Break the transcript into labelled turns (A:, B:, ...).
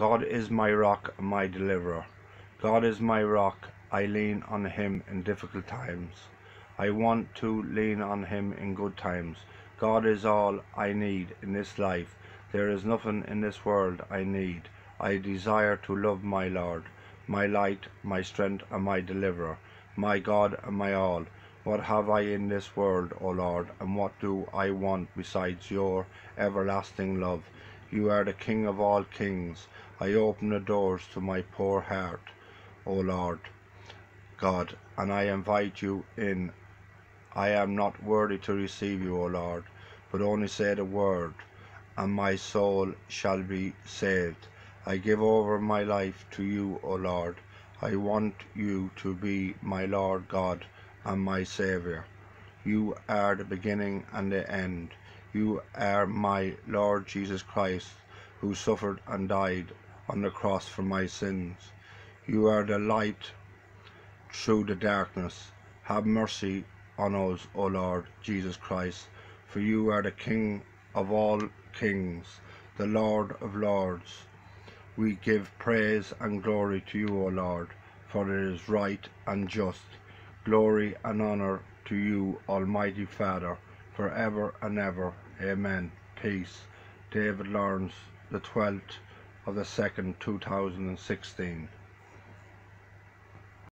A: God is my rock my deliverer. God is my rock. I lean on him in difficult times. I want to lean on him in good times. God is all I need in this life. There is nothing in this world I need. I desire to love my Lord, my light, my strength, and my deliverer, my God and my all. What have I in this world, O Lord, and what do I want besides your everlasting love? You are the King of all kings. I open the doors to my poor heart, O Lord God, and I invite you in. I am not worthy to receive you, O Lord, but only say the word, and my soul shall be saved. I give over my life to you, O Lord. I want you to be my Lord God and my Saviour. You are the beginning and the end. You are my Lord Jesus Christ, who suffered and died on the cross for my sins. You are the light through the darkness. Have mercy on us, O Lord Jesus Christ, for you are the King of all kings, the Lord of lords. We give praise and glory to you, O Lord, for it is right and just. Glory and honour to you, Almighty Father, for ever and ever. Amen. Peace. David Lawrence, the 12th of the 2nd, 2016.